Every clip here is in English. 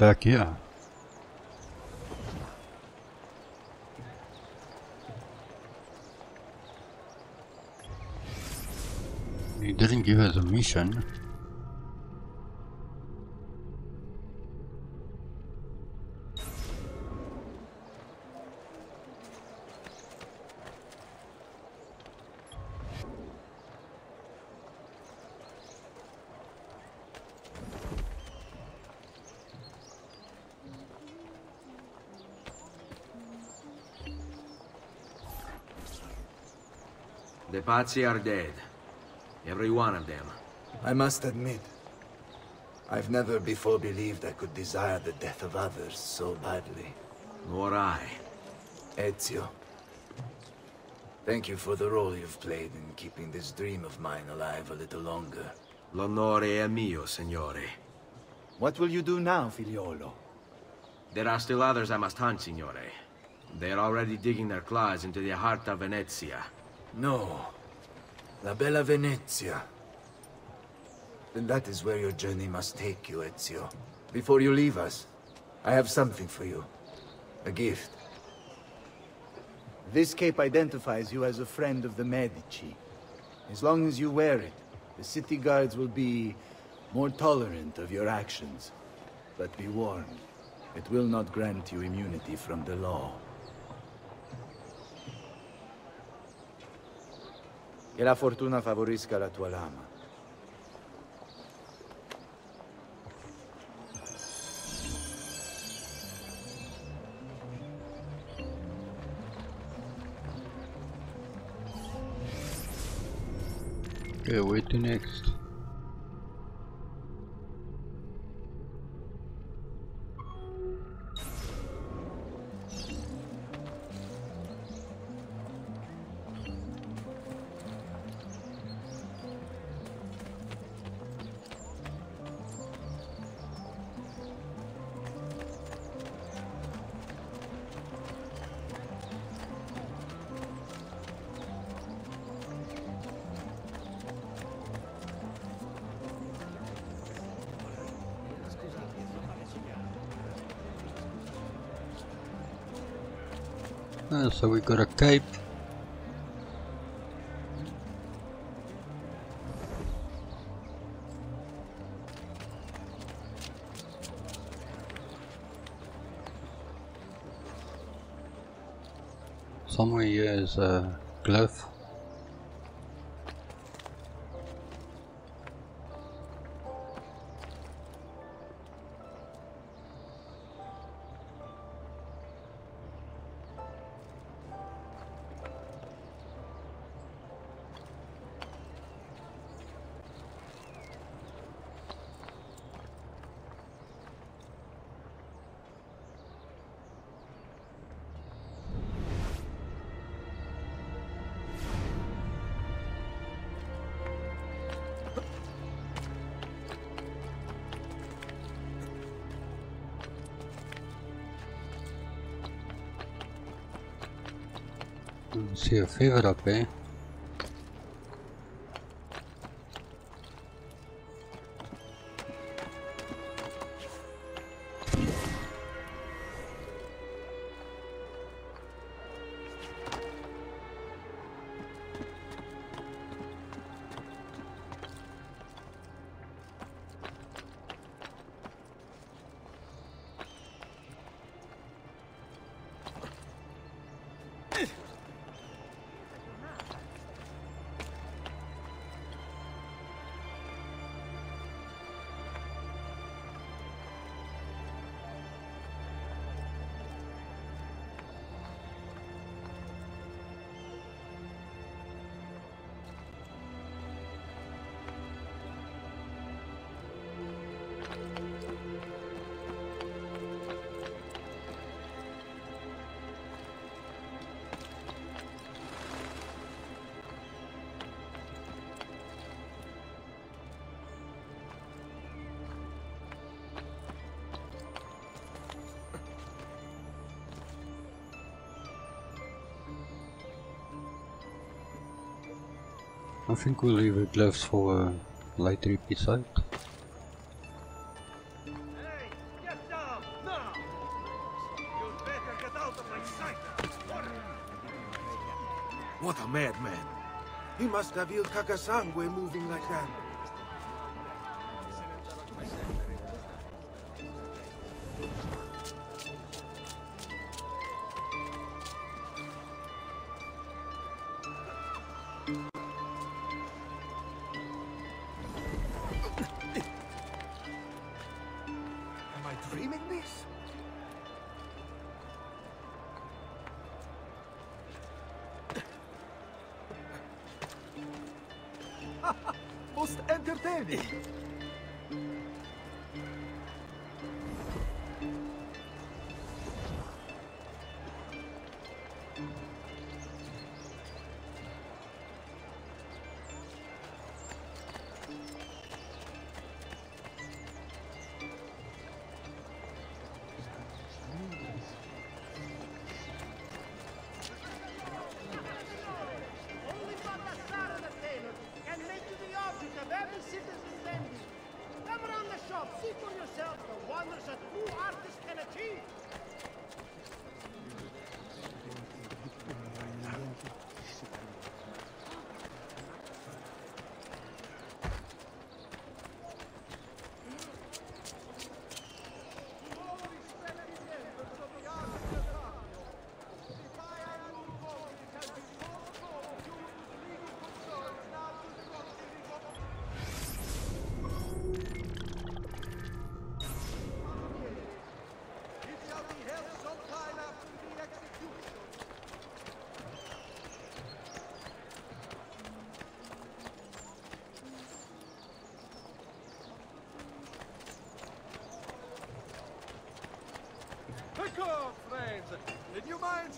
back here? He didn't give us a mission. The Pazzi are dead. Every one of them. I must admit, I've never before believed I could desire the death of others so badly. Nor I. Ezio, thank you for the role you've played in keeping this dream of mine alive a little longer. L'onore è mio, signore. What will you do now, figliolo? There are still others I must hunt, signore. They are already digging their claws into the heart of Venezia. No. La Bella Venezia. Then that is where your journey must take you, Ezio. Before you leave us, I have something for you. A gift. This cape identifies you as a friend of the Medici. As long as you wear it, the city guards will be more tolerant of your actions. But be warned, it will not grant you immunity from the law. Che la fortuna favorisca la tua lama. Okay, wait to next. Uh, so we've got a cape. Somewhere here is a glove. A favor up, eh? I think we'll leave it left for a light repeat site. What a madman! He must have Il Kakasangwe moving like that.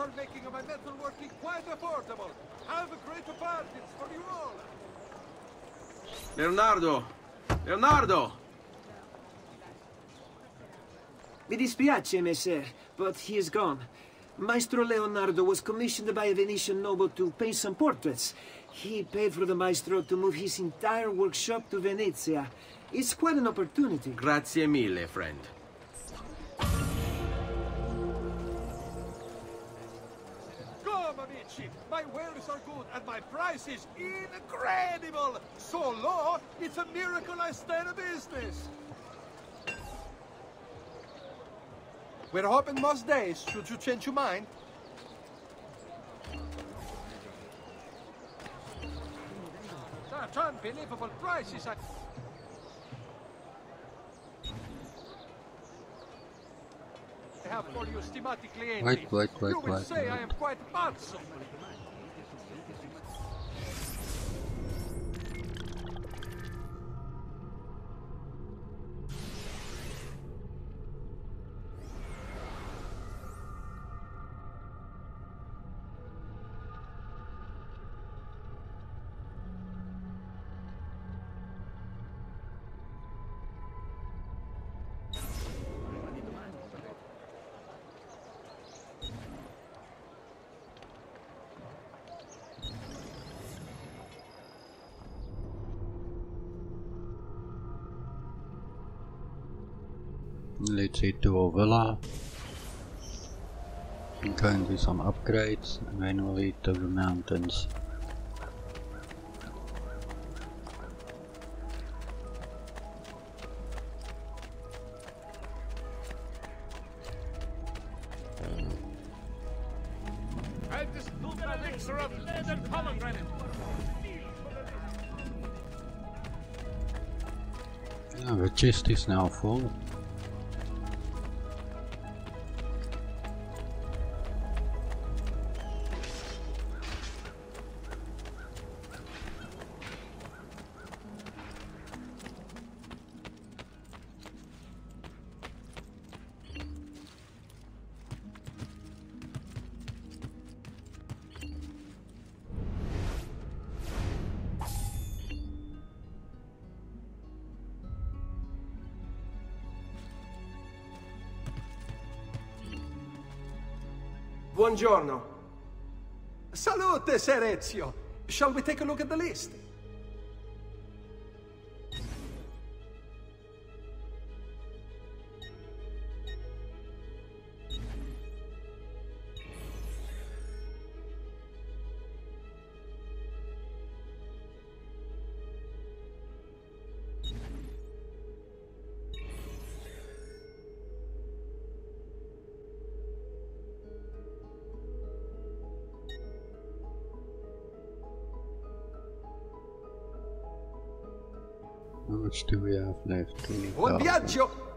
Are making my metalworking quite affordable. Have great bargains for you all. Leonardo! Leonardo! Mi dispiace, messer, but he is gone. Maestro Leonardo was commissioned by a Venetian noble to paint some portraits. He paid for the maestro to move his entire workshop to Venezia. It's quite an opportunity. Grazie mille, friend. My wares are good and my price is incredible! So low, it's a miracle I stay in business! We're open most days. Should you change your mind? Unbelievable prices! I... have for you, stimati clienti. Wait, wait, wait, You will wait, say I am quite pazzo. Let's head to our villa. And go and do some upgrades and then we'll head to the mountains. Yeah, the chest is now full. Buongiorno. Salute, Ser Ezio. Shall we take a look at the list? Much do we have left? Buon 20,000.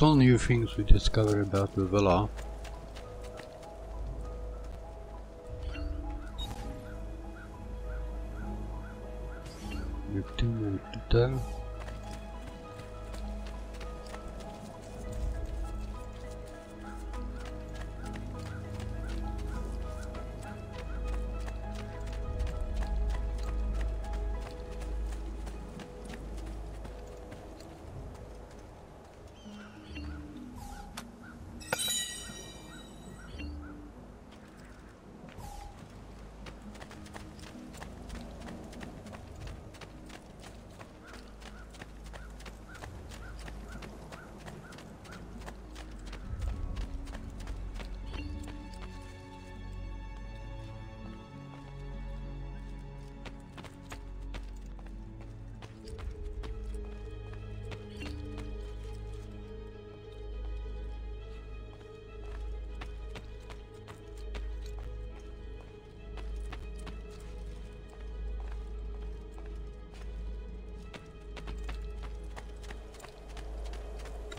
Still new things we discover about the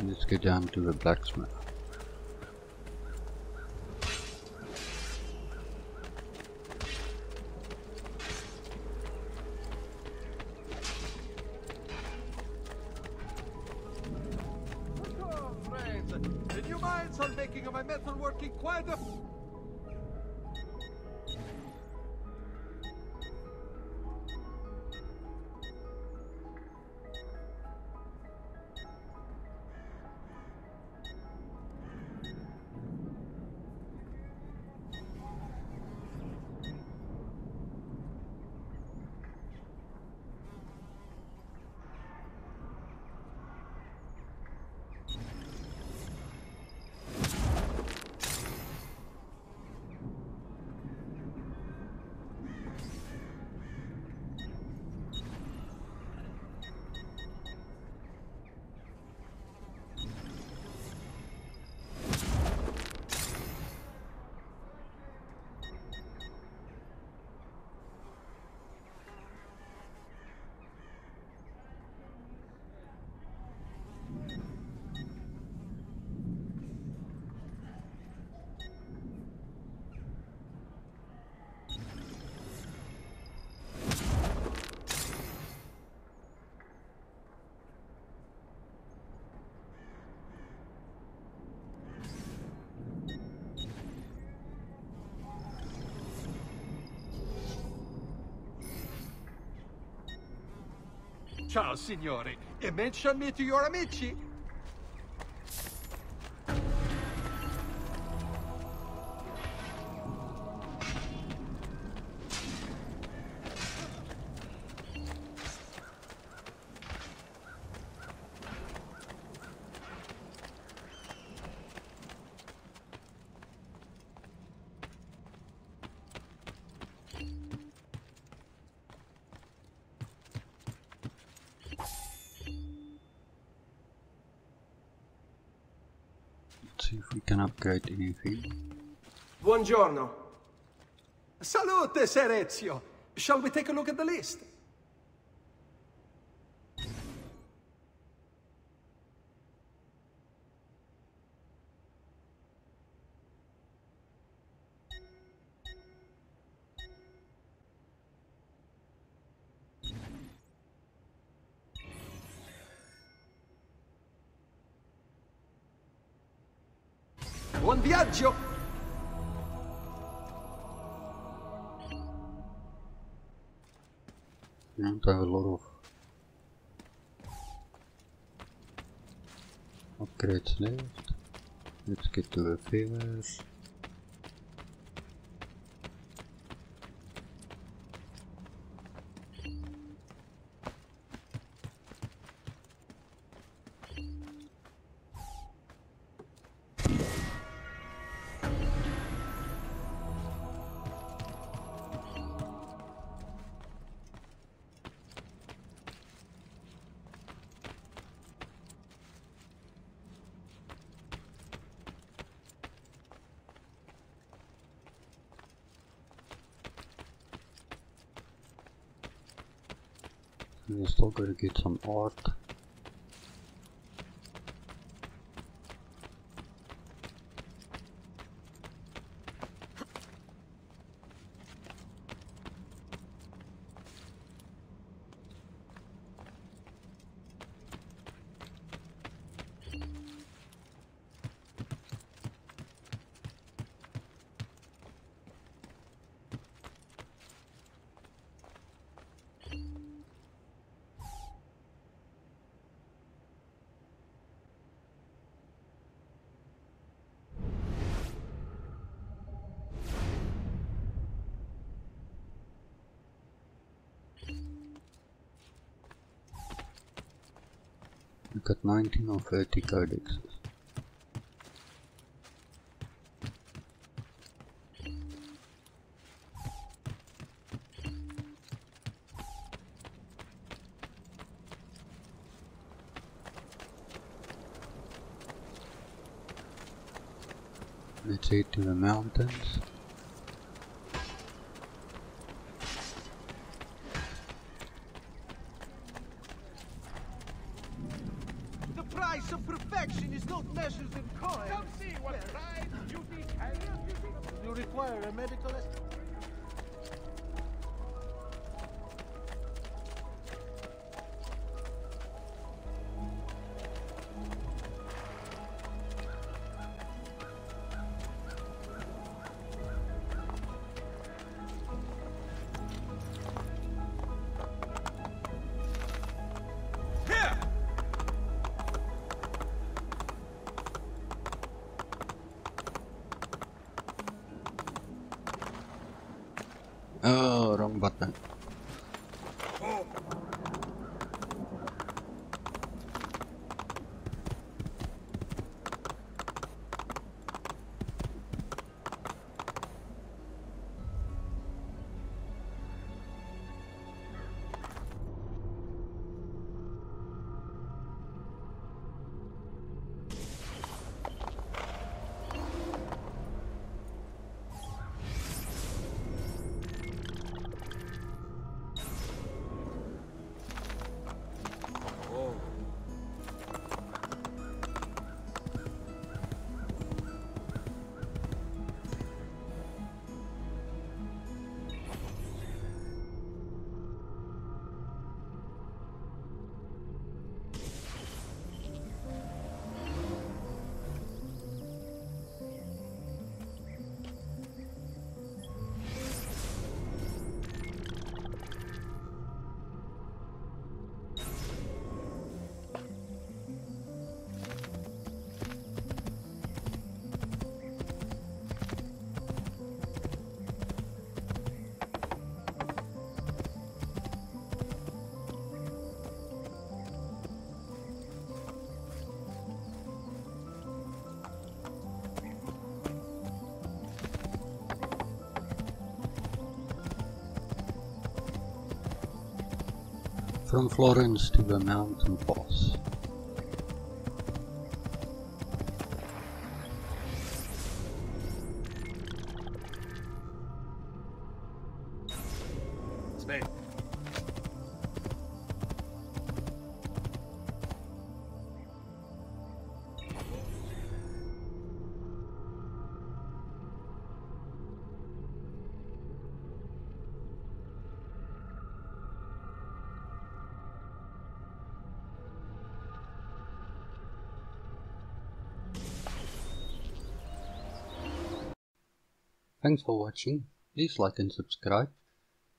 Let's get down to the blacksmith. The new mines are making my metalworking quite a... Ciao signore, e mention me to your amici! Upgrade anything. Buongiorno. Salute, Ser Ezio. Shall we take a look at the list? We don't have a lot of upgrades left. Let's get to the favors. Still gotta get some art. We got 19 or 30 codexes. Let's head to the mountains. 어, 롱 봤다. From Florence to the mountain pass. Thanks for watching. Please like and subscribe.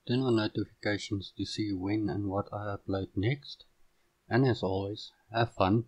Turn on notifications to see when and what I upload next. And as always, have fun